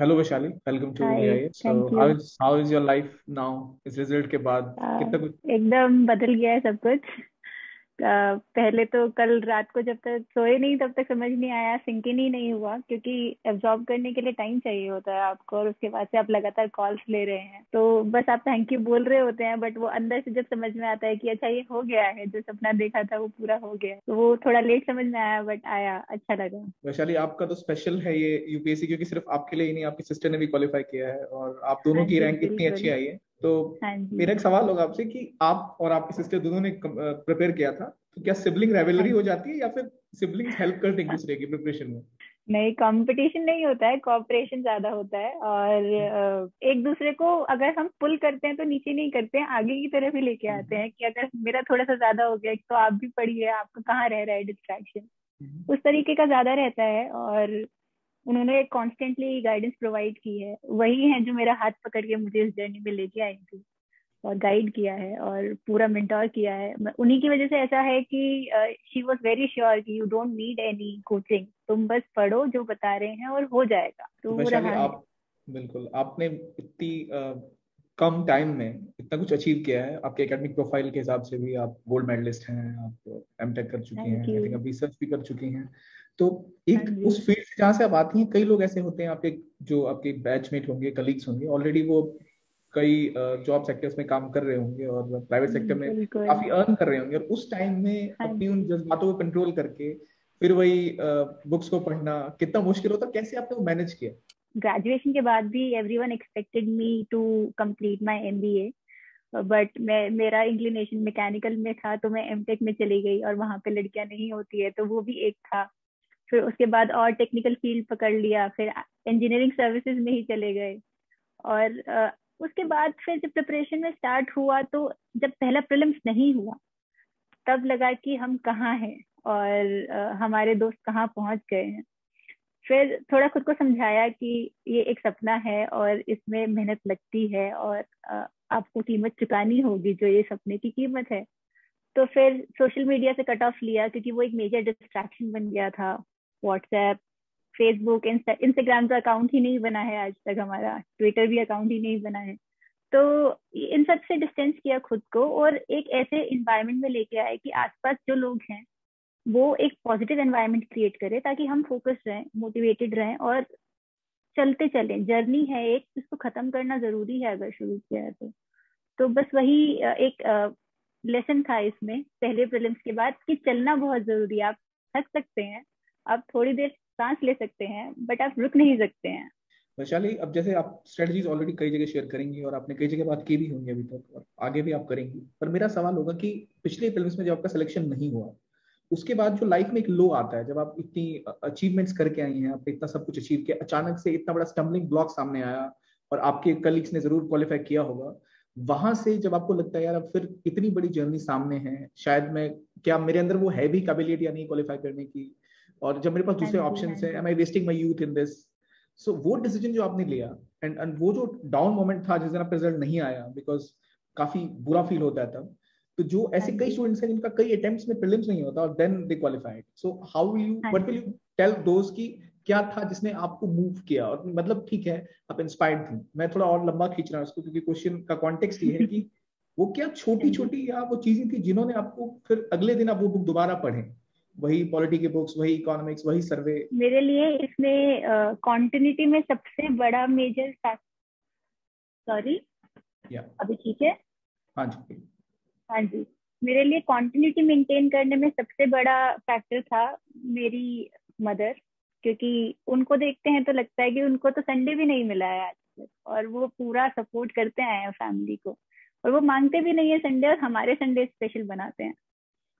Hello Vaishali welcome to hi I I so how is how is your life now इस result के बाद uh, कितना कुछ एकदम बदल गया है सब कुछ। पहले तो कल रात को जब तक सोए नहीं तब तक समझ नहीं आया सिंकिन ही नहीं हुआ क्योंकि एब्जॉर्ब करने के लिए टाइम चाहिए होता है आपको और उसके बाद से आप लगातार कॉल्स ले रहे हैं। तो बस आप थैंक यू बोल रहे होते हैं बट वो अंदर से जब समझ में आता है कि अच्छा ये हो गया है जो सपना देखा था वो पूरा हो गया तो वो थोड़ा लेट समझ में आया बट आया अच्छा लगा। वैशाली आपका तो स्पेशल है ये यूपीएससी क्योंकि सिर्फ़ आपके लिए ही नहीं आपकी सिस्टर ने भी क्वालिफाई किया है और आप दोनों हाँ की रैंक इतनी अच्छी आई है। तो हाँ मेरा एक सवाल होगा आपसे कि आप और आपकी सिस्टर दोनों ने प्रिपेयर किया था तो क्या सिबलिंग राइवलरी हो जाती है या फिर सिबलिंग्स हेल्प करते हैं दूसरे की प्रिपरेशन में? नहीं कंपटीशन नहीं होता है कोऑपरेशन ज़्यादा होता है और एक दूसरे को अगर हम पुल करते हैं तो नीचे नहीं करते हैं आगे की तरफ़ ही लेके आते हैं कि अगर मेरा थोड़ा सा ज़्यादा हो गया तो आप भी पढ़िए आपका कहाँ रह रहा है डिस्ट्रैक्शन हम्म। उस तरीके का ज़्यादा रहता है और उन्होंने कॉन्स्टेंटली गाइडेंस प्रोवाइड की है। वही है जो मेरा हाथ पकड़ के मुझे इस जर्नी में लेके आई थी और गाइड किया है और पूरा मेंटोर किया है। उन्हीं की वजह से ऐसा है कि शी वॉज़ वेरी श्योर कि you don't need any coaching तुम बस पढ़ो जो बता रहे हैं और हो जाएगा। तो वो रहा आप बिल्कुल आपने इतनी अ, कम टाइम में इतना कुछ अचीव किया है। आपके एकेडमिक प्रोफ़ाइल के हिसाब से भी आप गोल्ड मेडलिस्ट हैं आप एमटेक कर चुकी हैं आई थिंक आप रिसर्च भी कर चुकी हैं। तो हाँ एक उस फ़ील्ड से जहाँ से आप आती हैं कई लोग ऐसे होते हैं आपके जो आपके बैचमेट होंगे कलीग्स होंगे ऑलरेडी वो कई जॉब सेक्टर्स में काम कर रहे होंगे और प्राइवेट सेक्टर में काफ़ी अर्न कर रहे होंगे और उस टाइम में हाँ अपनी उन जज्बातों को कंट्रोल करके फिर वही बुक्स को पढ़ना कितना मुश्किल होता कैसे आपने वो मैनेज किया? ग्रेजुएशन के बाद भी everyone expected me to complete my MBA but मैं मेरा इंक्लिनेशन मैकेनिकल में था तो मैं एमटेक में चली गई और वहाँ पे लड़कियाँ नहीं होती है तो वो भी एक था। फिर उसके बाद और टेक्निकल फ़ील्ड पकड़ लिया फिर इंजीनियरिंग सर्विसेज़ में ही चले गए। और अ, उसके बाद फिर जब प्रिपरेशन में स्टार्ट हुआ तो जब पहला प्रीलिम्स नहीं हुआ तब लगा कि हम कहाँ हैं और अ, हमारे दोस्त कहाँ पहुँच गए हैं। फिर थोड़ा खुद को समझाया कि ये एक सपना है और इसमें मेहनत लगती है और अ, आपको कीमत चुकानी होगी जो ये सपने की कीमत है। तो फिर सोशल मीडिया से कट ऑफ़ लिया क्योंकि वो एक मेजर डिस्ट्रैक्शन बन गया था। व्हाट्सएप फेसबुक इंस्टाग्राम का अकाउंट ही नहीं बना है आज तक हमारा ट्विटर भी अकाउंट ही नहीं बना है। तो इन सबसे डिस्टेंस किया खुद को और एक ऐसे इन्वायरमेंट में लेके आए कि आसपास जो लोग हैं, वो एक पॉजिटिव एनवायरनमेंट क्रिएट करे ताकि हम फोकस रहें मोटिवेटेड रहें और चलते चलें। जर्नी है एक, इसको खत्म करना ज़रूरी है अगर शुरू किया है तो। तो बस वही एक लेसन था इसमें, पहले प्रीलिम्स के बाद कि चलना बहुत ज़रूरी है, आप थक सकते हैं आप थोड़ी देर सांस ले सकते हैं बट आप रुक नहीं सकते हैं। वैशाली, अब जैसे आप स्ट्रेटजीज ऑलरेडी कई जगह शेयर करेंगी और आपने कई जगह बात की भी होंगी अभी तक और आगे भी आप करेंगी। पर मेरा सवाल होगा कि पिछले फ़िल्म में जब आपका सिलेक्शन नहीं हुआ, उसके बाद जो लाइफ में एक लो आता है, जब आप इतनी अचीवमेंट्स करके आई हैं, आपने इतना सब कुछ अचीव किया, अचानक से इतना बड़ा स्टम्बलिंग ब्लॉक सामने आया और आपके कलीग्स ने ज़रूर क्वालिफाई किया होगा, वहाँ से जब आपको लगता है, यार, अब फिर इतनी बड़ी जर्नी सामने है, शायद मैं, क्या मेरे अंदर वो है भी काबिलियत या नहीं क्वालिफाई करने की? और जब मेरे पास दूसरे ऑप्शन हाँ am I wasting my youth in this so वो डिसीज़न जो आपने लिया एंड एंड वो जो डाउन मोमेंट था जिस दिन आपका रिज़ल्ट नहीं आया बिकॉज़ काफ़ी बुरा फील होता है तब तो जो हाँ ऐसे कई स्टूडेंट्स हैं जिनका कई अटेम्प्ट्स में प्रीलिम्स नहीं होता और then they qualified so how will you what will you tell those की क्या था जिसने आपको मूव किया? और मतलब ठीक है आप इंस्पायर्ड थी। मैं थोड़ा और लंबा खींच रहा हूँ इसको क्योंकि क्वेश्चन का कॉन्टेक्स्ट ये है कि वो क्या छोटी छोटी या वो चीज़ें थी जिन्होंने आपको फिर अगले दिन आप वो बुक दोबारा पढ़े? वही पॉलिटी के बुक्स वही इकोनॉमिक्स वही सर्वे मेरे लिए इसमें कॉन्टिन्यूटी में सबसे बड़ा मेजर सॉरी या अभी ठीक है? हाँ जी हाँ जी। मेरे लिए कॉन्टिन्यूटी मेंटेन करने में सबसे बड़ा फैक्टर था मेरी मदर क्योंकि उनको देखते हैं तो लगता है कि उनको तो संडे भी नहीं मिला है आज तक और वो पूरा सपोर्ट करते आए हैं फैमिली को। और वो मांगते भी नहीं है संडे और हमारे संडे स्पेशल बनाते हैं।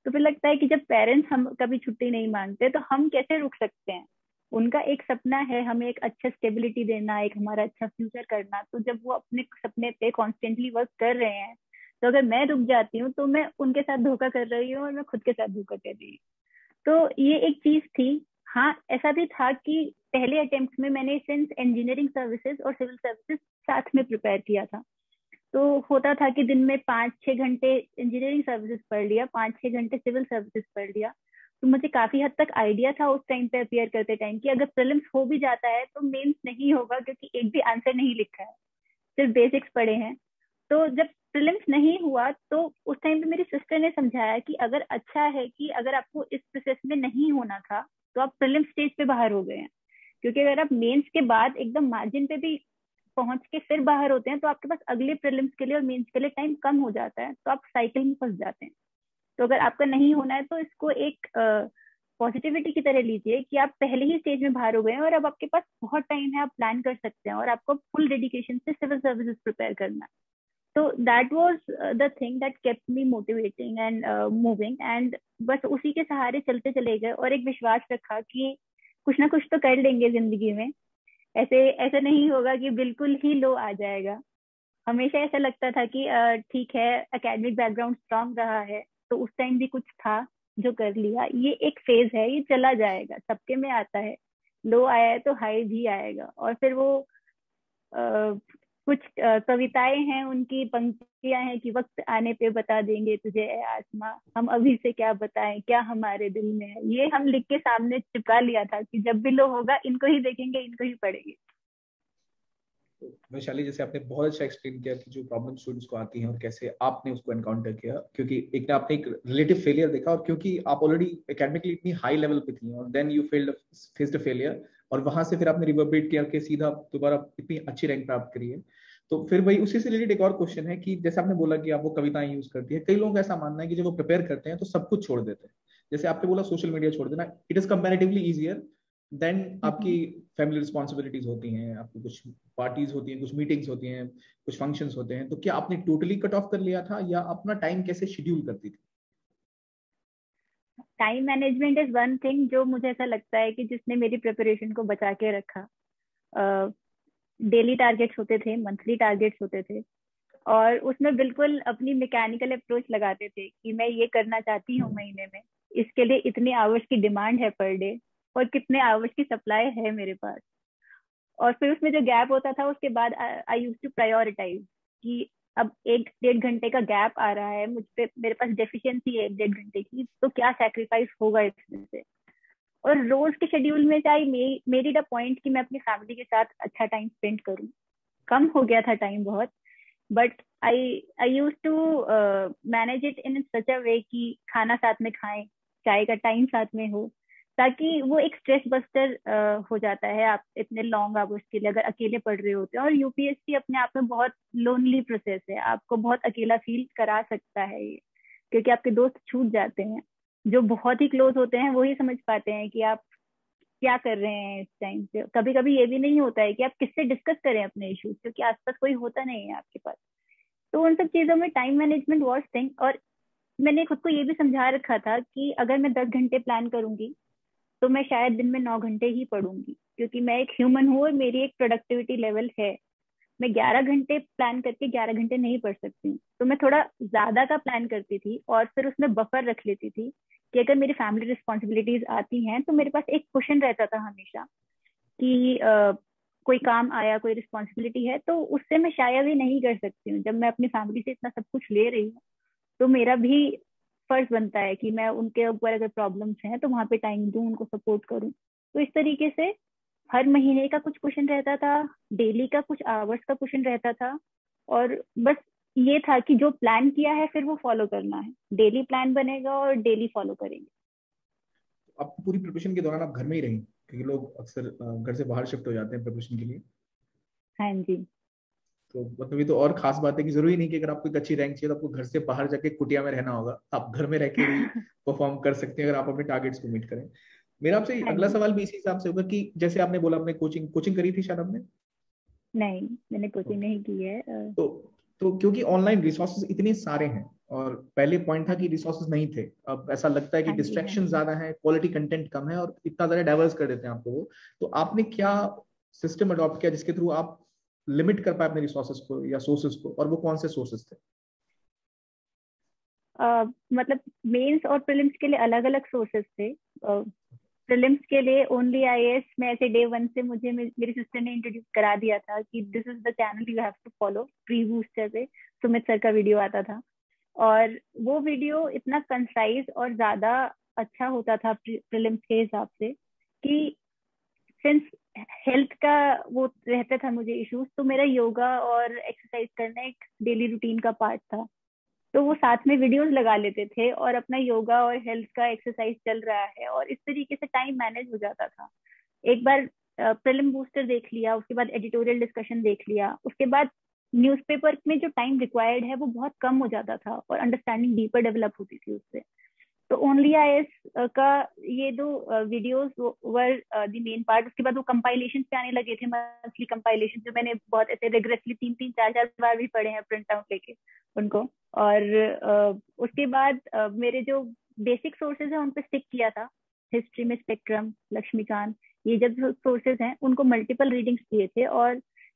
तो फिर लगता है कि जब पेरेंट्स हम कभी छुट्टी नहीं मांगते तो हम कैसे रुक सकते हैं? उनका एक सपना है, हमें एक अच्छा स्टेबिलिटी देना, एक हमारा अच्छा फ्यूचर करना। तो जब वो अपने सपने पे कॉन्स्टेंटली वर्क कर रहे हैं तो अगर मैं रुक जाती हूँ तो मैं उनके साथ धोखा कर रही हूँ और मैं खुद के साथ धोखा कर रही हूँ। तो ये एक चीज़ थी। हाँ ऐसा भी था कि पहले अटेम्प्ट में मैंने सिंस इंजीनियरिंग सर्विसेज़ और सिविल सर्विसेज़ साथ में प्रिपेयर किया था। तो होता था कि दिन में पाँच छः घंटे इंजीनियरिंग सर्विसेज़ पढ़ लिया पाँच छः घंटे सिविल सर्विसेज़ पढ़ लिया। तो मुझे काफ़ी हद तक आइडिया था उस टाइम पे अपियर करते टाइम कि अगर प्रिलिम्स हो भी जाता है तो मेंस नहीं होगा क्योंकि एक भी आंसर नहीं लिखा है, सिर्फ़ बेसिक्स पढ़े हैं। तो जब प्रिलिम्स नहीं हुआ तो उस टाइम पे मेरी सिस्टर ने समझाया कि अगर अच्छा है कि अगर आपको इस प्रोसेस में नहीं होना था तो आप प्रिलिम्स स्टेज पे बाहर हो गए हैं। क्योंकि अगर आप मेंस के बाद एकदम मार्जिन पे भी पहुँच के फिर बाहर होते हैं तो आपके पास अगले प्रिलिम्स के लिए और मेंस के लिए टाइम कम हो जाता है तो आप साइकिल में फंस जाते हैं। तो अगर आपका नहीं होना है तो इसको एक पॉजिटिविटी की तरह लीजिए कि आप पहले ही स्टेज में बाहर हो गए हैं और अब आपके पास बहुत टाइम है, आप प्लान कर सकते हैं और आपको फुल डेडिकेशन से सिविल सर्विसेज़ प्रिपेयर करना है। तो that was the thing that kept me motivating and moving and बस उसी के सहारे चलते चले गए और एक विश्वास रखा कि कुछ ना कुछ तो कर लेंगे ज़िंदगी में। ऐसे, ऐसा नहीं होगा कि बिल्कुल ही लो आ जाएगा। हमेशा ऐसा लगता था कि ठीक है एकेडमिक बैकग्राउंड स्ट्रांग रहा है तो उस टाइम भी कुछ था जो कर लिया। ये एक फ़ेज़ है, ये चला जाएगा, सबके में आता है। लो आया है तो हाई भी आएगा। और फिर वो कुछ कविताएँ हैं, उनकी पंक्तियाँ हैं कि वक्त आने पे बता देंगे तुझे आसमां। हम अभी से क्या बताएँ, क्या हमारे दिल में है? ये हम लिख के सामने चिपका लिया था कि जब भी लोग होगा, इनको ही देखेंगे, इनको ही पढ़ेंगे। वैशाली जैसे आपने बहुत अच्छा एक्सप्लेन किया कि जो प्रॉब्लम स्टूडेंट्स को आती हैं और कैसे आपने उसको एनकाउंटर किया, क्योंकि एक ने आपने एक रिलेटिव फेलियर देखा और क्योंकि आप ऑलरेडी एकेडमिकली इतनी हाई लेवल पे थी और then you failed faced failure और वहाँ से फिर आपने रिवर्बरेट किया कि सीधा दोबारा इतनी अच्छी रैंक प्राप्त करी है। तो फिर वही उसी से रिलेटेड एक और क्वेश्चन है कि जैसे आपने बोला कि आप वो कविताएँ यूज़ करती है कई लोग ऐसा मानना है कि जब वो प्रिपेयर करते हैं तो सब कुछ छोड़ देते हैं। जैसे आपने बोला सोशल मीडिया छोड़ देना it is comparatively easier than आपकी फैमिली रिस्पॉन्सिबिलिटीज होती हैं आपकी कुछ पार्टीज़ होती हैं कुछ मीटिंग्स होती हैं कुछ फ़ंक्शंस होते हैं। तो क्या आपने टोटली कट ऑफ़ कर लिया था या अपना टाइम कैसे शेड्यूल करती थी? Time management is one thing जो मुझे ऐसा लगता है कि जिसने मेरी प्रिपरेशन को बचा के रखा। डेली uh, टारगेट्स होते थे मंथली टारगेट्स होते थे। और उसमें बिल्कुल अपनी मैकेनिकल अप्रोच लगाते थे कि मैं ये करना चाहती हूँ महीने में। इसके लिए इतने आवर्स की डिमांड है पर डे और कितने आवर्स की सप्लाई है मेरे पास। और फिर उसमें जो गैप होता था उसके बाद आई यूज़ टू प्रायोरिटाइज कि अब एक डेढ़ घंटे का गैप आ रहा है, मुझ पे, मेरे पास डेफिशिएंसी है एक डेढ़ घंटे की तो क्या सेक्रीफाइस होगा इसमें से? और रोज के शेड्यूल में चाहे मेरी द पॉइंट कि मैं अपनी फैमिली के साथ अच्छा टाइम स्पेंड करूँ। कम हो गया था टाइम बहुत but I I use to manage it in such a way कि खाना साथ में खाएँ, चाय का टाइम साथ में हो ताकि वो एक स्ट्रेस बस्टर हो जाता है आप इतने लॉन्ग आवर्स के लिए, अगर अकेले पढ़ रहे होते हैं। और यूपीएससी अपने आप में बहुत लोनली प्रोसेस है। आपको बहुत अकेला फील करा सकता है ये, क्योंकि आपके दोस्त छूट जाते हैं। जो बहुत ही क्लोज होते हैं वही समझ पाते हैं कि आप क्या कर रहे हैं इस टाइम पे। कभी कभी ये भी नहीं होता है कि आप किससे डिस्कस करें अपने इश्यूज़ क्योंकि आसपास कोई होता नहीं है आपके पास। तो उन सब चीज़ों में टाइम मैनेजमेंट वॉज़ थिंग और मैंने खुद को ये भी समझा रखा था कि अगर मैं दस घंटे प्लान करूँगी तो मैं शायद दिन में नौ घंटे ही पढ़ूँगी क्योंकि मैं एक ह्यूमन हूँ और मेरी एक प्रोडक्टिविटी लेवल है। मैं ग्यारह घंटे प्लान करके ग्यारह घंटे नहीं पढ़ सकती तो मैं थोड़ा ज़्यादा का प्लान करती थी और फिर उसमें बफर रख लेती थी कि अगर मेरी फैमिली रिस्पॉन्सिबिलिटीज आती हैं तो मेरे पास एक क्वेश्चन रहता था हमेशा कि uh, कोई काम आया कोई रिस्पॉन्सिबिलिटी है तो उससे मैं शायद ही नहीं कर सकती हूँ। जब मैं अपनी फैमिली से इतना सब कुछ ले रही हूँ तो मेरा भी फ़र्ज़ बनता है कि मैं उनके ऊपर अगर प्रॉब्लम्स हैं तो वहाँ पे टाइम दूँ उनको सपोर्ट करूँ। तो इस तरीके से हर महीने का कुछ क्वेश्चन रहता था डेली का कुछ आवर्स का क्वेश्चन रहता था और बस ये था कि जो प्लान किया है फिर वो फॉलो करना है। डेली प्लान बनेगा और डेली फॉलो करेंगे। आप पूरी प्रिपरेशन के दौरान आप घर में ही रही क्योंकि लोग अक्सर घर से बाहर शिफ्ट हो जाते हैं प्रिपरेशन के लिए। हाँ जी। तो मतलब ये तो और खास बात है कि ज़रूरी नहीं कि अगर आपको एक अच्छी रैंक चाहिए तो आपको घर से बाहर जाके कुटिया में रहना होगा। आप घर में रह के भी परफॉर्म कर सकते हैं अगर आप अपने टारगेट्स को मीट करें। मेरा आपसे हाँ अगला सवाल भी इसी हिसाब से होगा कि जैसे आपने बोला आपने कोचिंग कोचिंग करी थी शायद आपने? नहीं मैंने कोचिंग नहीं की है तो तो क्योंकि ऑनलाइन रिसोर्सेज इतने सारे हैं और पहले पॉइंट था कि रिसोर्सेज नहीं थे। अब ऐसा लगता है कि डिस्ट्रैक्शन हाँ हाँ ज़्यादा है क्वालिटी कंटेंट कम है और इतना ज़्यादा डाइवर्स कर देते हैं आपको वो। तो आपने क्या सिस्टम अडॉप्ट किया जिसके थ्रू आप लिमिट कर पाए अपने रिसोर्सेज को या सोर्सेज को और वो कौन से सोर्सेज थे? uh, मतलब मेंस और प्रीलिम्स के लिए अलग अलग सोर्सेज थे। प्रीलिम्स uh, के लिए ओनली आई एस में ऐसे डे वन से मुझे मेरी सिस्टर ने इंट्रोड्यूस करा दिया था कि this is the channel you have to follow pre booster पे सुमित सर का वीडियो आता था। और वो वीडियो इतना कंसाइज और ज़्यादा अच्छा होता था प्रीलिम्स के हिसाब से कि सिंस हेल्थ का वो रहता था मुझे इश्यूज़ तो मेरा योगा और एक्सरसाइज करना एक डेली रूटीन का पार्ट था। तो वो साथ में वीडियोस लगा लेते थे और अपना योगा और हेल्थ का एक्सरसाइज चल रहा है और इस तरीके से टाइम मैनेज हो जाता था। एक बार प्रिलिम बूस्टर देख लिया, उसके बाद एडिटोरियल डिस्कशन देख लिया, उसके बाद न्यूज़पेपर में जो टाइम रिक्वायर्ड है वो बहुत कम हो जाता था और अंडरस्टैंडिंग डीपर डेवलप होती थी उससे। तो ओनली आई एस का ये दो videos were the main part उसके बाद वो कंपाइलेशन पे आने लगे थे मंथली कंपाइलेशन जो मैंने बहुत ऐसे रेगुलरली तीन तीन चार चार बार भी पढ़े हैं प्रिंट आउट लेके उनको। और uh, उसके बाद uh, मेरे जो बेसिक सोर्सेज है उन पर स्टिक किया था। हिस्ट्री में स्पेक्ट्रम लक्ष्मीकांत ये जब सोर्सेज हैं उनको मल्टीपल रीडिंग्स दिए थे और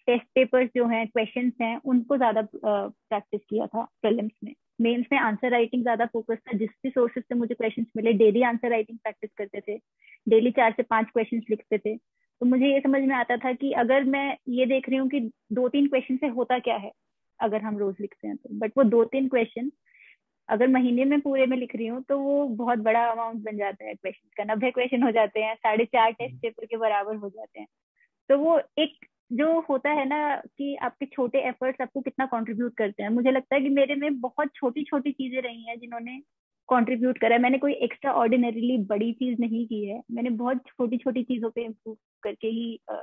टेस्ट पेपर्स जो हैं क्वेश्चंस हैं उनको ज़्यादा प्रैक्टिस किया था प्रीलिम्स में। मेंस में आंसर राइटिंग ज़्यादा फोकस था जिस भी सोर्सेज से मुझे क्वेश्चंस मिले डेली आंसर राइटिंग प्रैक्टिस करते थे। डेली चार से पाँच क्वेश्चन लिखते थे। तो मुझे ये समझ में आता था कि अगर मैं ये देख रही हूँ कि दो तीन क्वेश्चन से होता क्या है अगर हम रोज लिखते हैं तो। बट वो दो तीन क्वेश्चन अगर महीने में पूरे में लिख रही हूँ तो वो बहुत बड़ा अमाउंट बन जाता है क्वेश्चन का। नब्बे क्वेश्चन हो जाते हैं साढ़े चार टेस्ट पेपर के बराबर हो जाते हैं। तो वो एक जो होता है ना कि आपके छोटे एफर्ट्स आपको कितना कंट्रीब्यूट करते हैं। मुझे लगता है कि मेरे में बहुत छोटी छोटी चीज़ें रही हैं जिन्होंने कंट्रीब्यूट करा है। मैंने कोई एक्स्ट्रा ऑर्डिनरीली बड़ी चीज़ नहीं की है। मैंने बहुत छोटी छोटी चीज़ों पे इम्प्रूव करके ही आ,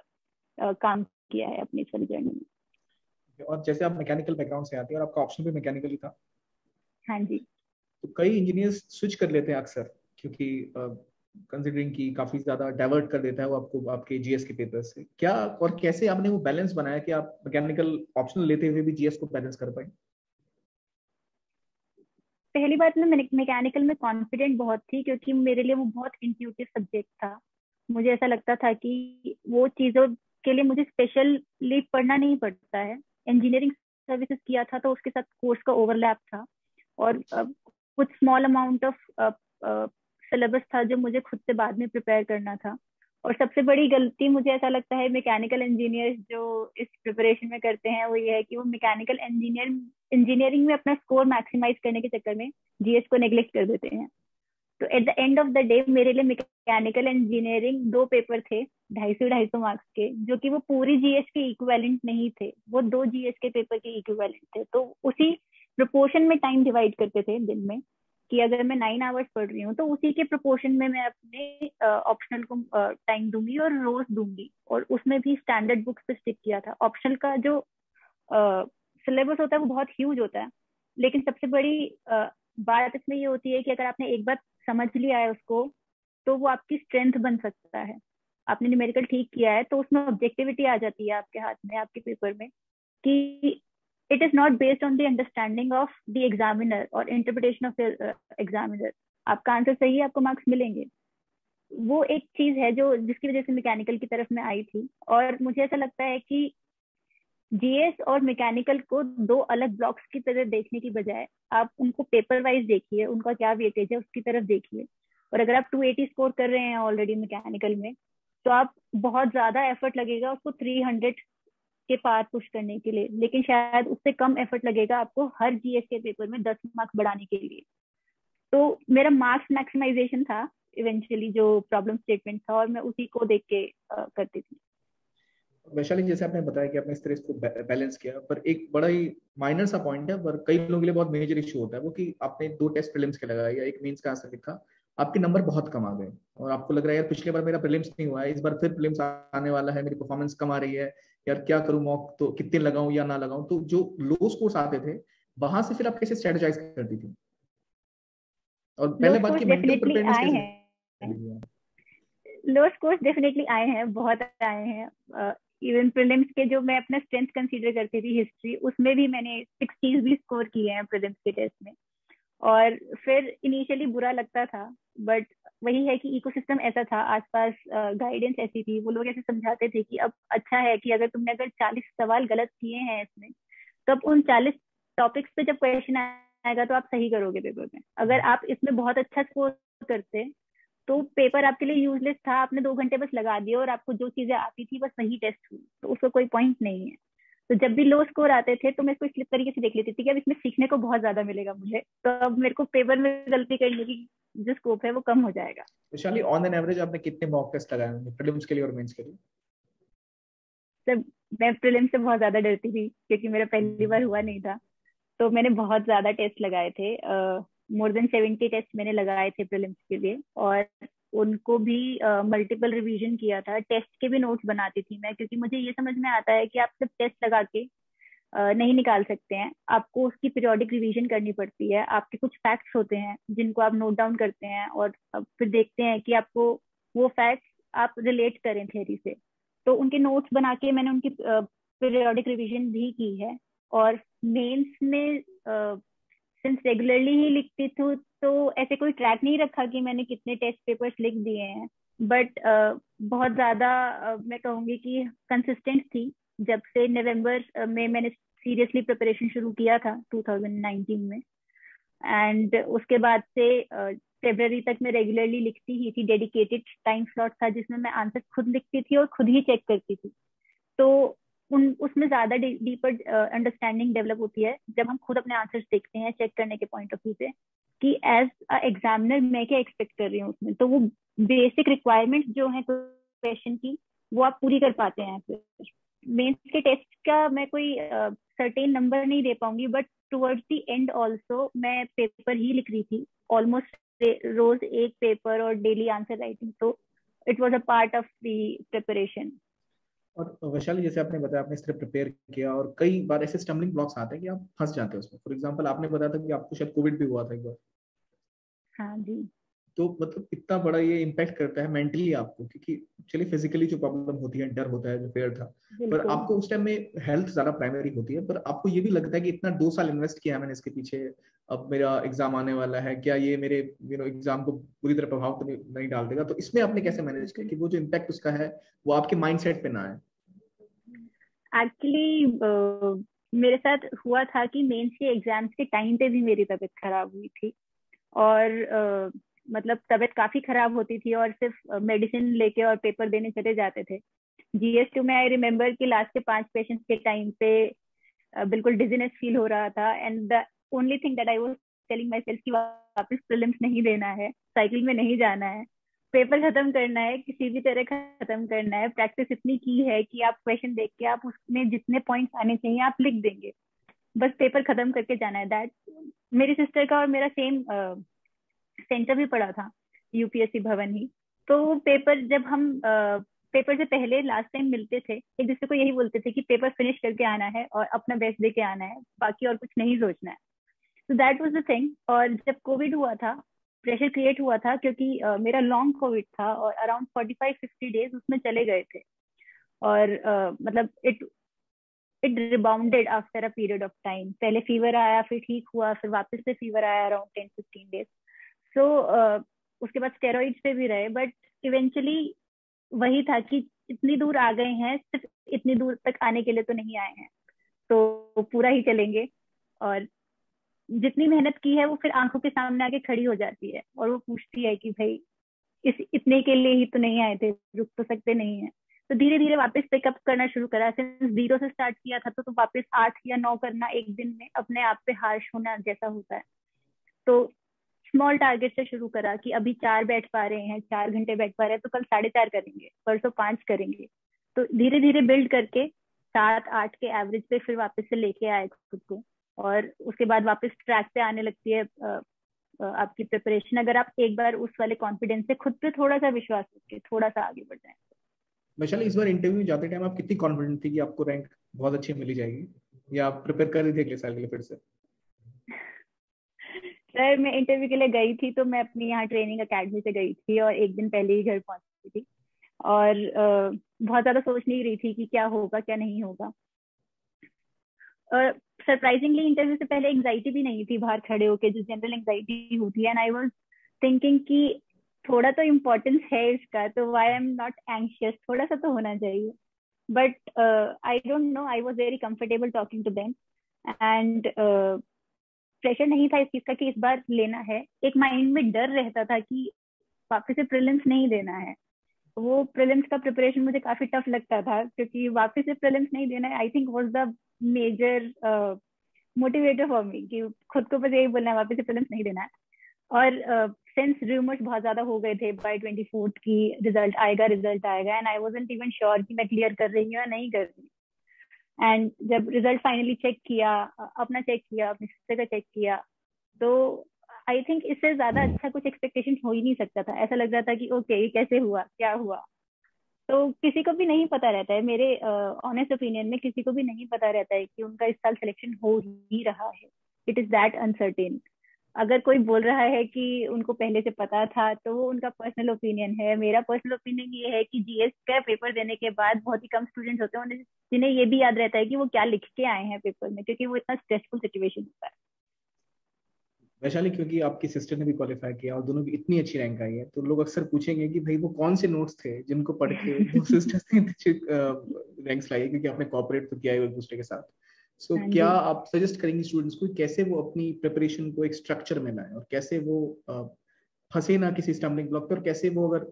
आ, काम किया है अपनी स्टडी जर्नी में। और जैसे आप मैकेनिकल बैकग्राउंड से आती हैं और आपका ऑप्शन भी मैकेनिकल ही था। हाँ जी। तो कई इंजीनियर्स स्विच कर लेते हैं अक्सर क्योंकि कंसिडरिंग की काफ़ी ज़्यादा डाइवर्ट कर देता है वो आपको, आपके जीएस के पेपर से। क्या और कैसे आपने वो बैलेंस बनाया कि आप मैकेनिकल ऑप्शनल लेते हुए भी जीएस को बैलेंस कर पाए? पहली बात मैं मैकेनिकल में कॉन्फिडेंट बहुत थी क्योंकि मेरे लिए वो बहुत इंट्यूटिव सब्जेक्ट था। मुझे ऐसा लगता था कि वो चीज़ों के लिए मुझे स्पेशली पढ़ना नहीं पड़ता है। इंजीनियरिंग सर्विसेज़ किया था तो उसके साथ कोर्स का ओवरलैप था। और कुछ स्मॉल अमाउंट ऑफ़ सिलेबस था जो मुझे खुद से बाद में प्रिपेयर करना था। और सबसे बड़ी गलती मुझे ऐसा लगता है मैकेनिकल इंजीनियर जो इस प्रिपरेशन में करते हैं, वो ये है कि वो मैकेनिकल इंजीनियर इंजीनियरिंग में अपना स्कोर मैक्सिमाइज करने के चक्कर में जीएस को नेग्लेक्ट कर देते हैं। तो at the end of the day मेरे लिए मैकेनिकल इंजीनियरिंग दो पेपर थे, ढाई सौ ढाई सौ मार्क्स के, जो कि वो पूरी जीएस के इक्वेलेंट नहीं थे। वो दो जीएस के पेपर के इक्वेलेंट थे। तो उसी प्रोपोर्शन में टाइम डिवाइड करते थे दिन में। कि अगर मैं नाइन आवर्स पढ़ रही हूँ तो उसी के प्रोपोर्शन में मैं अपने ऑप्शनल को टाइम दूँगी और रोज दूँगी। और उसमें भी स्टैंडर्ड बुक्स पे स्टिक किया था। ऑप्शनल का जो सिलेबस होता है वो बहुत ह्यूज होता है। लेकिन सबसे बड़ी uh, बात इसमें ये होती है कि अगर आपने एक बार समझ लिया है उसको तो वो आपकी स्ट्रेंथ बन सकता है। आपने न्यूमेरिकल ठीक किया है तो उसमें ऑब्जेक्टिविटी आ जाती है आपके हाथ में आपके पेपर में कि it is not based on the understanding of the examiner or interpretation of the uh, examiner. आपका आंसर सही है आपको मार्क्स मिलेंगे। वो एक चीज़ है जो जिसकी वजह से मैकेनिकल की तरफ़ में आई थी। और मुझे ऐसा लगता है कि जीएस और मैकेनिकल को दो अलग ब्लॉक्स की तरह देखने की बजाय आप उनको पेपर वाइज देखिए उनका क्या वेटेज है उसकी तरफ़ देखिए। और अगर आप 280 स्कोर कर रहे हैं ऑलरेडी मैकेनिकल में तो आप बहुत ज़्यादा एफर्ट लगेगा उसको 300 के पार पुश करने के लिए। लेकिन शायद उससे कम एफर्ट लगेगा आपको हर जीएस के पेपर में दस मार्क्स बढ़ाने के लिए। तो मेरा मार्क्स मैक्सिमाइजेशन था इवेंचुअली जो प्रॉब्लम स्टेटमेंट था और मैं उसी को देख के करती थी। वैशाली, जैसे आपने बताया कि आपने इस तरह इसको बैलेंस किया, पर एक बड़ा ही माइनर सा पॉइंट है, पर कई लोगों के लिए बहुत मेजर इशू होता है, वो कि आपने दो टेस्ट प्रीलिम्स के लगाया या एक मींस का आंसर लिखा, आपके नंबर बहुत कम आ गए। और आपको लग रहा है, यार, पिछले बार मेरा प्रीलिम्स नहीं हुआ है, इस बार फिर प्रीलिम्स आने वाला है, मेरी परफॉर्मेंस कम आ रही है। यार क्या करूँ मॉक तो कितने लगाऊँ या ना लगाऊँ? तो जो लो स्कोर्स आते थे वहाँ से फिर आप कैसे स्ट्रेटेजाइज करती थी? और पहले बात की mental preparedness low scores definitely आए हैं बहुत आए हैं। इवन प्रीलिम्स के जो मैं अपना स्ट्रेंथ कंसीडर करती थी हिस्ट्री उसमें भी मैंने सिक्सटीज भी स्कोर किए हैं प्रीलिम्स के टेस्ट में। और फिर इनिशियली बुरा लगता था बट वही है कि इकोसिस्टम ऐसा था, आसपास गाइडेंस ऐसी थी। वो लोग ऐसे समझाते थे कि अब अच्छा है कि अगर तुमने अगर चालीस सवाल गलत किए हैं इसमें तो अब उन चालीस टॉपिक्स पे जब क्वेश्चन आएगा तो आप सही करोगे पेपर में। अगर आप इसमें बहुत अच्छा स्कोर करते तो पेपर आपके लिए यूजलेस था। आपने दो घंटे बस लगा दिए और आपको जो चीज़ें आती थी बस वही टेस्ट हुई। तो उसका कोई पॉइंट नहीं है। तो जब भी लो स्कोर आते थे तो मैं इसको इस तरीके से देख लेती थी कि अब इसमें सीखने को बहुत ज़्यादा मिलेगा मुझे। तो अब मेरे को पेपर में गलती करने की जो स्कोप है वो कम हो जाएगा। विशाली ऑन एन एवरेज आपने कितने मॉक टेस्ट लगाए होंगे? प्रीलिम्स के लिए और मेंस के लिए? सर मैं प्रीलिम्स से बहुत ज़्यादा डरती थी क्योंकि मेरा पहली बार हुआ नहीं था। तो मैंने बहुत ज़्यादा टेस्ट लगाए थे। मोर देन सेवेंटी टेस्ट मैंने लगाए थे प्रीलिम्स के लिए। और उनको भी मल्टीपल uh, रिवीजन किया था। टेस्ट के भी नोट्स बनाती थी मैं क्योंकि मुझे ये समझ में आता है कि आप सिर्फ़ टेस्ट लगा के uh, नहीं निकाल सकते हैं। आपको उसकी पीरियोडिक रिवीजन करनी पड़ती है। आपके कुछ फैक्ट्स होते हैं जिनको आप नोट डाउन करते हैं और फिर देखते हैं कि आपको वो फैक्ट्स आप रिलेट करें थेरी से। तो उनके नोट्स बना के मैंने उनकी पीरियोडिक रिवीजन भी की है। और मेंस में सिंस रेगुलरली ही लिखती थी तो ऐसे कोई ट्रैक नहीं रखा कि मैंने कितने टेस्ट पेपर्स लिख दिए हैं। बट uh, बहुत ज़्यादा uh, मैं कहूँगी कि कंसिस्टेंट थी। जब से नवंबर uh, में मैंने सीरियसली प्रिपरेशन शुरू किया था 2019 में। एंड उसके बाद से फेबर तक मैं रेगुलरली लिखती ही थी। डेडिकेटेड टाइम स्लॉट था जिसमें मैं आंसर खुद लिखती थी और खुद ही चेक करती थी। तो उन उसमें ज़्यादा डीपर अंडरस्टैंडिंग डेवलप होती है जब हम खुद अपने आंसर्स देखते हैं चेक करने के पॉइंट ऑफ़ व्यू से। कि एज एग्जामिनर मैं क्या एक्सपेक्ट कर रही हूँ उसमें? तो वो बेसिक रिक्वायरमेंट जो है क्वेश्चन की वो आप पूरी कर पाते हैं फिर। मेंस के टेस्ट का मैं कोई सर्टेन uh, नंबर नहीं दे पाऊँगी but towards the end also मैं पेपर ही लिख रही थी। ऑलमोस्ट रोज एक पेपर और डेली आंसर राइटिंग तो it was a part of the preparation और वैशाली जैसे आपने बताया आपने तरह प्रिपेयर किया और कई बार ऐसे स्टम्बलिंग ब्लॉक्स आते हैं कि आप फंस जाते हैं उसमें। फॉर एग्जांपल आपने बताया था कि आपको शायद कोविड भी हुआ था एक बार। हाँ जी। तो मतलब इतना बड़ा ये इम्पैक्ट करता है मेंटली आपको क्योंकि चलिए फिजिकली जो प्रॉब्लम होती है डर होता है जो फेयर था पर आपको उस टाइम में हेल्थ ज़्यादा प्राइमरी होती है पर आपको ये भी लगता है कि इतना दो साल इन्वेस्ट किया है मैंने इसके पीछे अब मेरा एग्ज़ाम आने वाला है क्या ये मेरे यू नो एग्ज़ाम को पूरी तरह प्रभाव तो नहीं डाल देगा? तो इसमें आपने कैसे मैनेज किया कि वो जो इम्पैक्ट उसका है वो आपके माइंड पे ना आए? एक्चुअली मेरे साथ हुआ था कि मेंस के एग्ज़ाम्स के टाइम पे भी मेरी तबीयत खराब हुई थी। और uh, मतलब तबीयत काफ़ी खराब होती थी और सिर्फ़ मेडिसिन लेके और पेपर देने चले जाते थे। जीएस टू में आई रिमेम्बर कि लास्ट के पाँच पेशेंट्स के टाइम पे बिल्कुल डिजीनेस फील हो रहा था and the only thing that I was telling myself की वापस प्रिलिम्स नहीं देना है साइकिल में नहीं जाना है पेपर खत्म करना है किसी भी तरह खत्म करना है प्रैक्टिस इतनी की है कि आप क्वेश्चन देख के आप उसमें जितने पॉइंट्स आने चाहिए आप लिख देंगे। बस पेपर खत्म करके जाना है। दैट मेरी सिस्टर का और मेरा सेम सेंटर भी पड़ा था यूपीएससी भवन ही। तो पेपर जब हम पेपर से पहले लास्ट टाइम मिलते थे एक दूसरे को यही बोलते थे कि पेपर फिनिश करके आना है और अपना बेस्ट दे के आना है बाकी और कुछ नहीं सोचना है। तो दैट वॉज़ द थिंग और जब कोविड हुआ था प्रेशर क्रिएट हुआ था क्योंकि uh, मेरा लॉन्ग कोविड था और around forty five fifty days उसमें चले गए थे। और uh, मतलब it it rebounded after a period of time पहले फीवर आया, फिर ठीक हुआ, फिर वापस से फीवर आया around ten fifteen days so उसके बाद स्टेरॉइड्स पे भी रहे बट इवेंचुअली वही था कि इतनी दूर आ गए हैं, सिर्फ़ इतनी दूर तक आने के लिए तो नहीं आए हैं। तो पूरा ही चलेंगे और जितनी मेहनत की है, वो फिर आँखों के सामने आके खड़ी हो जाती है और वो पूछती है कि भाई, इस, इतने के लिए ही तो नहीं आए थे, रुक तो सकते नहीं है। तो धीरे धीरे वापस पिकअप करना शुरू करा। सिंस ज़ीरो से स्टार्ट किया था तो, तो वापस आठ या नौ करना एक दिन में अपने आप पे हार्श होना जैसा होता है। तो स्मॉल टारगेट से शुरू करा कि अभी चार बैठ पा रहे हैं चार घंटे बैठ पा रहे हैं तो कल साढ़े चार करेंगे परसों पाँच करेंगे। तो धीरे धीरे बिल्ड करके सात आठ के एवरेज पे फिर वापस से लेके आए खुद को। और उसके बाद वापस ट्रैक पे आने लगती है आपकी प्रिपरेशन अगर आप एक बार उस वाले कॉन्फिडेंस से खुद पे थोड़ा सा विश्वास रखें थोड़ा सा आगे बढ़ जाए। वैशाली, इस बार इंटरव्यू जाते टाइम आप कितनी कॉन्फिडेंट थी कि आपको रैंक बहुत अच्छी मिली जाएगी? या आप प्रिपेयर कर रही थी अगले साल के लिए फिर से? सर मैं इंटरव्यू के लिए गई थी तो मैं अपनी यहाँ ट्रेनिंग अकेडमी से गई थी और एक दिन पहले ही घर पहुँची थी। और बहुत ज़्यादा सोच नहीं रही थी कि क्या होगा, क्या नहीं होगा। और सरप्राइजिंगली इंटरव्यू से पहले एंजाइटी भी नहीं थी, बाहर खड़े होके जो जनरल एंजाइटी होती है एंड आई वाज थिंकिंग कि थोड़ा तो इम्पोर्टेंस है इसका तो वाई एम नॉट एंशियस थोड़ा सा तो होना चाहिए। But I don't know I was very comfortable talking to them and pressure नहीं था इस चीज़ का कि इस बार लेना है। एक माइंड में डर रहता था कि वापस से प्रिलिम्स नहीं देना है। वो प्रिलिम्स का प्रिपरेशन मुझे काफ़ी टफ लगता था, क्योंकि वापस से प्रिलिम्स नहीं देना है I think was the major motivator for me कि खुद को बस यही बोलना है, वापस से प्रिलिम्स नहीं देना है। और सिंस रूमर्स बहुत ज़्यादा हो गए थे बाय ट्वेंटी फोर्थ की रिज़ल्ट आएगा रिज़ल्ट आएगा and I wasn't even sure कि मैं क्लियर कर रही हूँ या नहीं कर रही एंड जब रिज़ल्ट फाइनली चेक किया अपना चेक किया अपने सिस्टर का चेक किया तो आई थिंक इससे ज़्यादा अच्छा कुछ एक्सपेक्टेशन हो ही नहीं सकता था। ऐसा लग रहा था कि ओके ये कैसे हुआ क्या हुआ? तो किसी को भी नहीं पता रहता है। मेरे ऑनेस्ट uh, ओपिनियन में किसी को भी नहीं पता रहता है कि उनका इस साल सिलेक्शन हो ही रहा है। इट इज़ दैट अनसर्टेन अगर कोई बोल रहा है कि उनको पहले से पता था तो वो उनका पर्सनल ओपिनियन है। मेरा पर्सनल ओपिनियन ये है कि जीएस का पेपर देने के बाद बहुत ही कम स्टूडेंट्स होते हैं जिन्हें ये भी याद रहता है कि वो क्या लिख के आए हैं पेपर में क्योंकि वो इतना स्ट्रेसफुल सिचुएशन होता है। वैशाली क्योंकि आपकी सिस्टर ने भी क्वालिफाई किया और दोनों की इतनी अच्छी रैंक आई है तो लोग अक्सर पूछेंगे कि भाई वो कौन से नोट्स थे जिनको पढ़ के वो सिस्टर्स ने रैंक्स लाई क्योंकि आपने कॉपरेट तो किया है एक दूसरे के साथ। सो so, क्या आप सजेस्ट करेंगे स्टूडेंट्स को कैसे वो अपनी प्रिपरेशन को एक स्ट्रक्चर में लाए? और कैसे वो फंसे ना किसी स्टम्बलिंग ब्लॉक पे? और कैसे वो अगर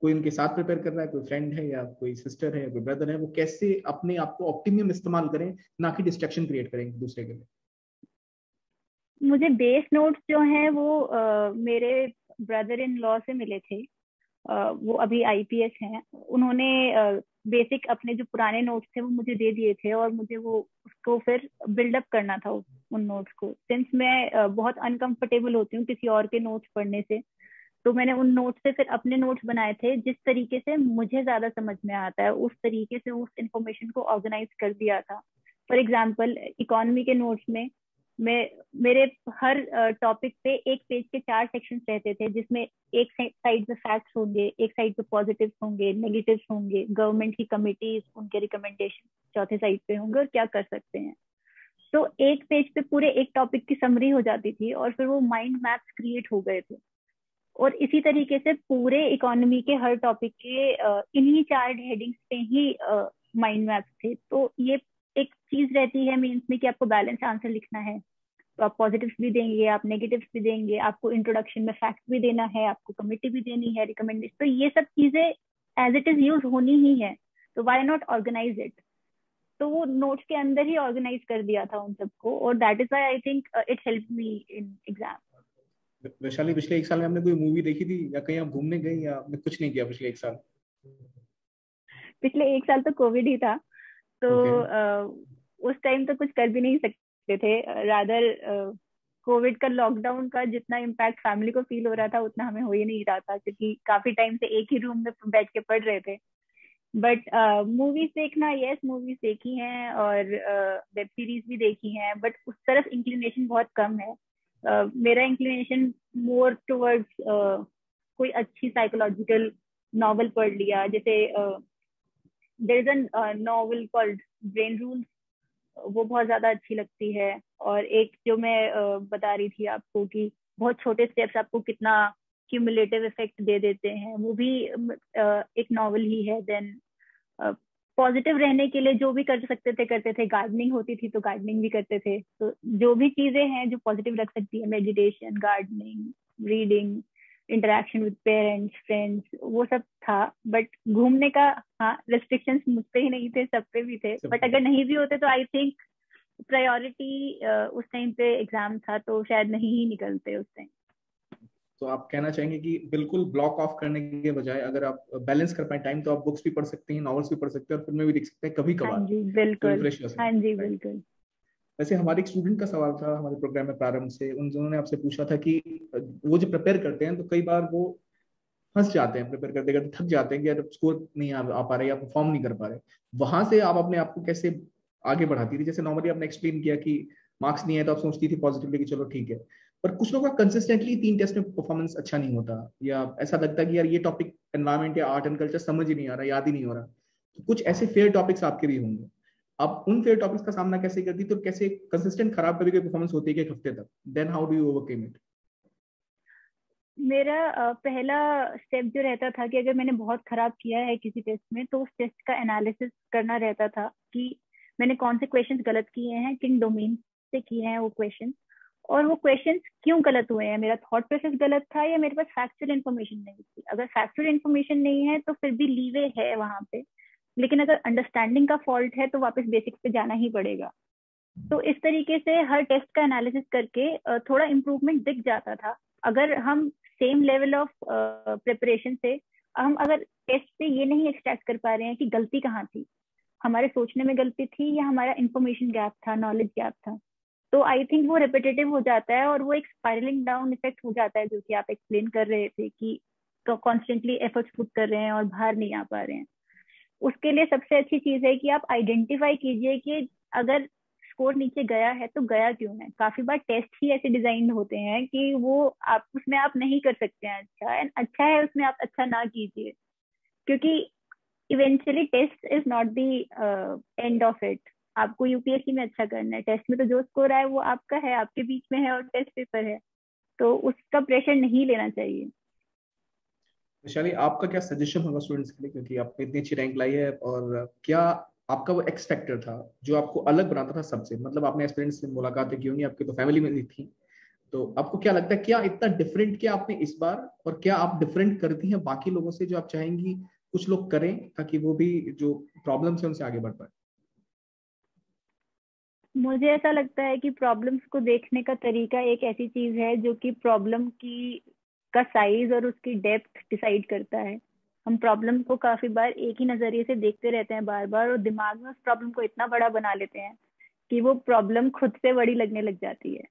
कोई उनके साथ प्रिपेयर कर रहा है कोई फ्रेंड है या कोई सिस्टर है कोई ब्रदर है वो कैसे अपने आप को ऑप्टिमियम इस्तेमाल करें ना कि डिस्ट्रक्शन क्रिएट करें दूसरे के लिए? मुझे बेस नोट्स जो हैं वो आ, मेरे ब्रदर इन लॉ से मिले थे। वो अभी आईपीएस हैं। उन्होंने बेसिक अपने जो पुराने नोट्स थे वो मुझे दे दिए थे और मुझे वो उसको फिर बिल्डअप करना था उन नोट्स को। सिंस मैं बहुत अनकंफर्टेबल होती हूँ किसी और के नोट्स पढ़ने से तो मैंने उन नोट्स से फिर अपने नोट्स बनाए थे जिस तरीके से मुझे ज़्यादा समझ में आता है। उस तरीके से उस इंफॉर्मेशन को ऑर्गेनाइज कर दिया था। फॉर एग्ज़ाम्पल इकोनॉमी के नोट्स में मैं, मेरे हर टॉपिक पे एक पेज के चार सेक्शंस रहते थे, जिसमें एक साइड पे फैक्ट्स होंगे, एक साइड पे पॉजिटिव्स होंगे नेगेटिव्स होंगे गवर्नमेंट की कमिटीज उनके रिकमेंडेशन चौथे साइड पे होंगे और क्या कर सकते हैं। तो एक पेज पे पूरे एक टॉपिक की समरी हो जाती थी और फिर वो माइंड मैप्स क्रिएट हो गए थे। और इसी तरीके से पूरे इकोनॉमी के हर टॉपिक के इन्हीं चार हेडिंग्स पे ही माइंड मैप्स थे। तो ये एक चीज़ रहती है मीन्स में कि आपको बैलेंस आंसर लिखना है। तो आप पॉजिटिव्स भी देंगे आप नेगेटिव्स भी देंगे आपको इंट्रोडक्शन में फैक्ट भी देना है आपको कमिटी भी देनी है रिकमेंडेशन तो ये सब चीज़ें एज इट इज़ यूज़ होनी ही है। तो वाई नॉट ऑर्गेनाइज इट तो वो नोट्स के अंदर ही ऑर्गेनाइज कर दिया था उन सबको और that is I think it help me in exam Vaishali पिछले एक साल में हमने कोई मूवी देखी थी? या कहीं आप घूमने गई या आपने कुछ नहीं किया पिछले एक साल? पिछले एक साल तो कोविड ही था। तो okay. uh, उस टाइम तो कुछ कर भी नहीं सकते थे। रादर कोविड का लॉकडाउन का जितना इम्पैक्ट फैमिली को फील हो रहा था उतना हमें हो ही नहीं रहा था क्योंकि काफ़ी टाइम से एक ही रूम में बैठ के पढ़ रहे थे। बट मूवीज़ uh, देखना यस मूवीज़ देखी हैं और वेब uh, सीरीज़ भी देखी हैं बट उस तरफ़ इंक्लिनेशन बहुत कम है। uh, मेरा इंक्लिनेशन मोर टुवर्ड्स कोई अच्छी साइकोलॉजिकल नॉवल पढ़ लिया जैसे there is a novel called brain rules वो बहुत ज़्यादा अच्छी लगती है और एक जो मैं बता रही थी आपको कि बहुत छोटे स्टेप्स आपको कितना क्यूमुलेटिव इफ़ेक्ट दे देते हैं, वो भी एक नॉवल ही है देन पॉजिटिव रहने के लिए जो भी कर सकते थे, करते थे। गार्डनिंग होती थी तो गार्डनिंग भी करते थे। तो जो भी चीज़ें हैं जो पॉजिटिव रख सकती है meditation gardening reading interaction with parents friends वो सब था बट घूमने का हाँ रिस्ट्रिक्शंस मुझ पे ही नहीं थे सब पे भी थे बट अगर नहीं भी होते तो आई थिंक प्रायोरिटी उस टाइम पे एग्ज़ाम था तो शायद नहीं ही निकलते उस टाइम तो आप कहना चाहेंगे कि बिल्कुल ब्लॉक ऑफ़ करने के बजाय अगर आप बैलेंस कर पाए टाइम तो आप बुक्स भी पढ़ सकते हैं नॉवेल्स भी पढ़ सकते हैं और फ़िल्में भी देख सकते हैं कभी कभार हाँ जी बिल्कुल। हाँ जी बिल्कुल। वैसे हमारे एक स्टूडेंट का सवाल था हमारे प्रोग्राम में प्रारंभ से। उन दोनों ने आपसे पूछा था कि वो जो प्रिपेयर करते हैं तो कई बार वो फंस जाते हैं प्रिपेयर करते करते थक जाते हैं कि यार स्कोर नहीं आ, आ पा रहे या परफॉर्म नहीं कर पा रहे। वहाँ से आप अपने आप को कैसे आगे बढ़ाती थी? जैसे नॉर्मली आपने एक्सप्लेन किया कि मार्क्स नहीं है तो आप सोचती थी पॉजिटिवली कि चलो ठीक है। पर कुछ लोगों का कंसिस्टेंटली तीन टेस्ट में परफॉर्मेंस अच्छा नहीं होता या ऐसा लगता है कि यार ये टॉपिक एनवायरमेंट या आर्ट एंड कल्चर समझ ही नहीं आ रहा याद ही नहीं हो रहा। तो कुछ ऐसे फेयर टॉपिक्स आपके भी होंगे। आप उन फेयर टॉपिक्स का सामना कैसे करती तो कैसे कंसिस्टेंट खराब कभी कोई परफॉर्मेंस होती है एक हफ़्ते तक? Then how do you overcome it मेरा पहला स्टेप जो रहता था कि अगर मैंने बहुत खराब किया है किसी टेस्ट में तो उस टेस्ट का एनालिसिस करना रहता था कि मैंने कौन से क्वेश्चंस गलत किए हैं, किन डोमेन से किए हैं वो क्वेश्चन और वो क्वेश्चंस क्यों गलत हुए हैं? मेरा थॉट प्रोसेस गलत था या मेरे पास फैक्चुअल इन्फॉर्मेशन नहीं थी? अगर फैक्चुअल इन्फॉर्मेशन नहीं है तो फिर भी लीवे है वहाँ पे। लेकिन अगर अंडरस्टैंडिंग का फॉल्ट है तो वापस बेसिक्स पे जाना ही पड़ेगा। तो इस तरीके से हर टेस्ट का एनालिसिस करके थोड़ा इम्प्रूवमेंट दिख जाता था। अगर हम सेम लेवल ऑफ़ प्रिपरेशन से हम अगर टेस्ट से ये नहीं एक्सट्रैक्ट कर पा रहे हैं कि गलती कहाँ थी, हमारे सोचने में गलती थी या हमारा इंफॉर्मेशन गैप था नॉलेज गैप था तो आई थिंक वो रिपीटेटिव हो जाता है और वो एक स्पायरलिंग डाउन इफ़ेक्ट हो जाता है, जो कि आप एक्सप्लेन कर रहे थे कि कॉन्स्टेंटली एफर्ट्स पुट कर रहे हैं और बाहर नहीं आ पा रहे हैं। उसके लिए सबसे अच्छी चीज़ है कि आप आइडेंटिफाई कीजिए कि अगर स्कोर नीचे गया है तो गया क्यों है? काफ़ी बार टेस्ट ही ऐसे डिज़ाइन होते हैं कि वो आप, उसमें आप नहीं कर सकते हैं अच्छा एंड अच्छा है उसमें आप अच्छा ना कीजिए। क्योंकि eventually test is not the end of it आपको यूपीएससी में अच्छा करना है। टेस्ट में तो जो स्कोर आए वो आपका है, आपके बीच में है और टेस्ट पेपर है। तो उसका प्रेशर नहीं लेना चाहिए। वैशाली आपका क्या सजेशन होगा स्टूडेंट्स के लिए? क्योंकि आपने इतनी अच्छी रैंक लाई है और क्या आपका वो एक्स फैक्टर था जो आपको अलग बनाता था सबसे? मतलब आपने एक्सपीरियंस से मुलाकातें की होंगी, आपकी तो फैमिली में थी। तो आपको क्या लगता है, क्या इतना डिफरेंट किया आपने इस बार और क्या आप डिफरेंट करती हैं बाकी लोगों से जो आप चाहेंगी कुछ लोग करें ताकि वो भी जो प्रॉब्लम्स है उनसे आगे बढ़ पाए? मुझे ऐसा लगता है कि प्रॉब्लम्स को देखने का तरीका एक ऐसी चीज़ है जो कि प्रॉब्लम की का साइज़ और उसकी डेप्थ डिसाइड करता है। हम प्रॉब्लम को काफ़ी बार एक ही नज़रिए से देखते रहते हैं बार बार और दिमाग में उस प्रॉब्लम को इतना बड़ा बना लेते हैं कि वो प्रॉब्लम खुद से बड़ी लगने लग जाती है।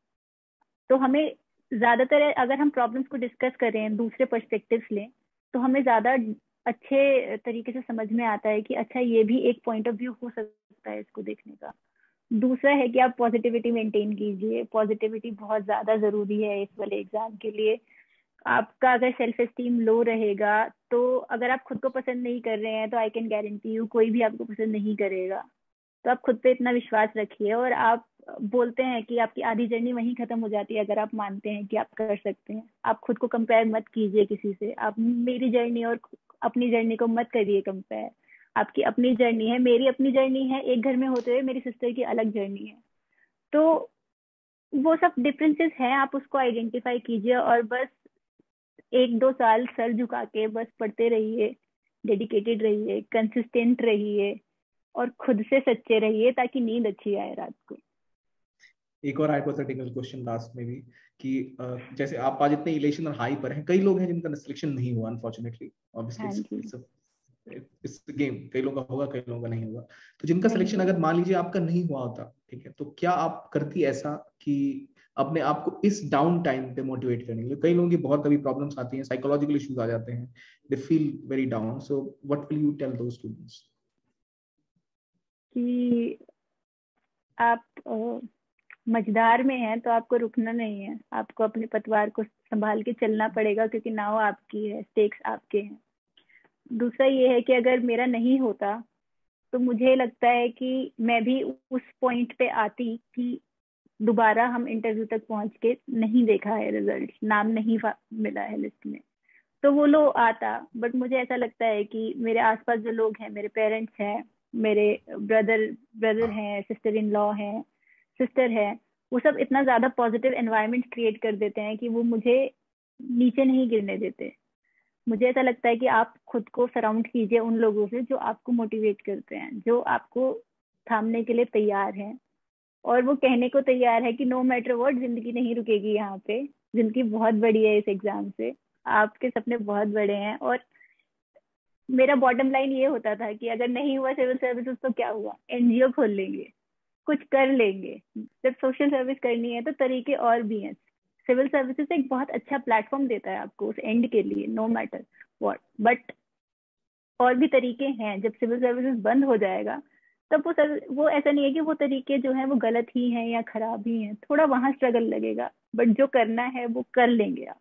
तो हमें ज़्यादातर अगर हम प्रॉब्लम्स को डिस्कस करें दूसरे पर्सपेक्टिव लें तो हमें ज़्यादा अच्छे तरीके से समझ में आता है कि अच्छा ये भी एक पॉइंट ऑफ़ व्यू हो सकता है इसको देखने का। दूसरा है कि आप पॉजिटिविटी मेंटेन कीजिए। पॉजिटिविटी बहुत ज़्यादा ज़रूरी है इस वाले एग्ज़ाम के लिए। आपका अगर सेल्फ एस्टीम लो रहेगा तो अगर आप खुद को पसंद नहीं कर रहे हैं तो आई कैन गारंटी यू कोई भी आपको पसंद नहीं करेगा। तो आप खुद पे इतना विश्वास रखिए और आप बोलते हैं कि आपकी आधी जर्नी वहीं खत्म हो जाती है अगर आप मानते हैं कि आप कर सकते हैं। आप खुद को कंपेयर मत कीजिए किसी से। आप मेरी जर्नी और अपनी जर्नी को मत करिए कंपेयर आपकी अपनी जर्नी है, मेरी अपनी जर्नी है, एक घर में होते हुए मेरी सिस्टर की अलग जर्नी है। तो वो सब डिफरेंसेस हैं, आप उसको आइडेंटिफाई कीजिए और बस एक दो साल सर झुका के बस पढ़ते रहिए डेडिकेटेड रहिए कंसिस्टेंट रहिए और खुद से सच्चे रहिए ताकि नींद अच्छी आए रात को। एक और हाइपोथेटिकल क्वेश्चन लास्ट में भी कि जैसे आप आज इतने इलेक्शन और हाई पर हैं कई लोग हैं जिनका सिलेक्शन नहीं हुआ अनफॉर्चुनेटली ऑब्वियसली इस गेम कई लोगों का होगा कई लोगों का नहीं होगा। तो जिनका सिलेक्शन अगर मान लीजिए आपका नहीं हुआ होता ठीक है तो क्या आप करती ऐसा कि अपने आप को इस डाउन टाइम पे मोटिवेट करने के लिए। कई लोगों की बहुत कभी प्रॉब्लम्स आती हैं साइकोलॉजिकल इश्यूज़ आ जाते हैं। They feel very down so what will you tell those students कि आप मझदार में हैं तो आपको रुकना नहीं है। आपको अपने पतवार को संभाल के चलना पड़ेगा क्योंकि नाव आपकी है स्टेक्स आपके हैं। दूसरा ये है कि अगर मेरा नहीं होता तो मुझे लगता है कि मैं भी उस पॉइंट पे आती कि दोबारा हम इंटरव्यू तक पहुँच के नहीं देखा है रिज़ल्ट नाम नहीं मिला है लिस्ट में। तो वो लोग आता बट मुझे ऐसा लगता है कि मेरे आसपास जो लोग हैं, मेरे पेरेंट्स हैं, मेरे ब्रदर ब्रदर हैं सिस्टर इन लॉ हैं सिस्टर है, वो सब इतना ज़्यादा पॉजिटिव एनवायरनमेंट क्रिएट कर देते हैं कि वो मुझे नीचे नहीं गिरने देते। मुझे ऐसा लगता है कि आप खुद को सराउंड कीजिए उन लोगों से जो आपको मोटिवेट करते हैं, जो आपको थामने के लिए तैयार हैं। और वो कहने को तैयार है कि नो मैटर वर्ड ज़िंदगी नहीं रुकेगी यहाँ पे। ज़िंदगी बहुत बड़ी है इस एग्ज़ाम से। आपके सपने बहुत बड़े हैं और मेरा बॉटम लाइन ये होता था कि अगर नहीं हुआ सिविल सर्विसेज़ तो क्या हुआ? एनजीओ खोल लेंगे, कुछ कर लेंगे। जब सोशल सर्विस करनी है तो तरीके और भी हैं। सिविल सर्विसेज़ एक बहुत अच्छा प्लेटफॉर्म देता है आपको उस एंड के लिए नो मैटर वॉट बट और भी तरीके हैं। जब सिविल सर्विसेज़ बंद हो जाएगा तब वो सर वो ऐसा नहीं है कि वो तरीके जो हैं वो गलत ही हैं या खराब ही हैं। थोड़ा वहाँ स्ट्रगल लगेगा बट जो करना है वो कर लेंगे आप।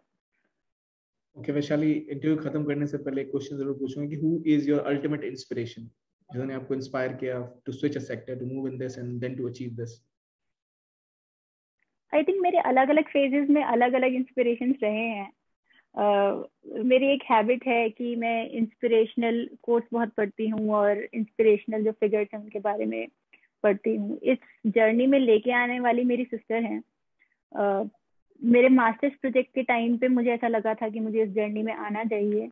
ओके okay, वैशाली इंटरव्यू खत्म करने से पहले एक क्वेश्चन ज़रूर पूछूँगा कि who is your ultimate inspiration जिन्होंने आपको इंस्पायर किया to switch a sector to move in this and then to achieve this I think मेरे अलग अलग फेजेस में अलग अलग इंस्पिरेशन रहे हैं। मेरी एक हैबिट है कि मैं इंस्पिरेशनल कोर्स बहुत पढ़ती हूँ और इंस्पिरेशनल जो फिगर्स हैं उनके बारे में पढ़ती हूँ। इस जर्नी में लेके आने वाली मेरी सिस्टर हैं। मेरे मास्टर्स प्रोजेक्ट के टाइम पे मुझे ऐसा लगा था कि मुझे इस जर्नी में आना चाहिए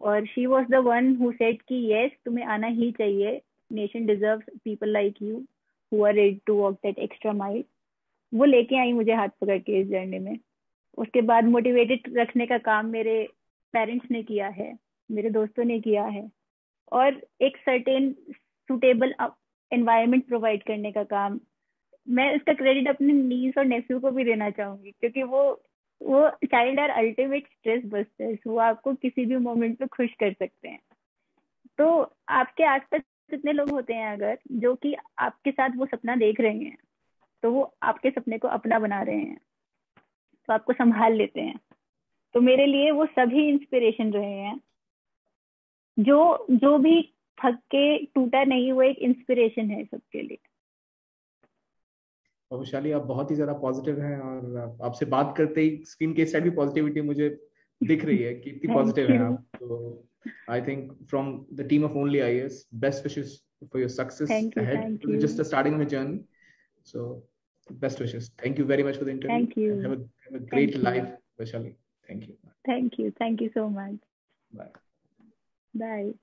और she was the one who said कि यस तुम्हें आना ही चाहिए। Nation deserve people like you who are ready to walk that extra mile वो लेके आई मुझे हाथ पकड़ के इस जर्नी में। उसके बाद मोटिवेटेड रखने का काम मेरे पेरेंट्स ने किया है, मेरे दोस्तों ने किया है और एक सर्टेन सुटेबल एनवायरनमेंट प्रोवाइड करने का काम। मैं इसका क्रेडिट अपने नीस और नेफ्यू को भी देना चाहूँगी, क्योंकि वो वो child are ultimate stress busters वो आपको किसी भी मोमेंट पे खुश कर सकते हैं। तो आपके आसपास कितने लोग होते हैं अगर, जो कि आपके साथ वो सपना देख रहे हैं तो वो आपके सपने को अपना बना रहे हैं। तो आपको संभाल लेते हैं। तो मेरे लिए वो सभी इंस्पिरेशन रहे हैं। जो जो भी थक के टूटा नहीं हुआ एक इंस्पिरेशन है सबके लिए। वैशाली आप बहुत ही ज़्यादा पॉजिटिव हैं और आपसे बात करते ही स्क्रीन के साइड भी पॉजिटिविटी मुझे दिख रही है कि इतनी पॉजिटिव है आप। तो I think from the team of only IAS best wishes for your success ahead just the starting of the journey so best wishes. Thank you very much for the interview. Thank you. Have a, have a great thank life Vaishali. Thank you. Thank you. Thank you so much. Bye. Bye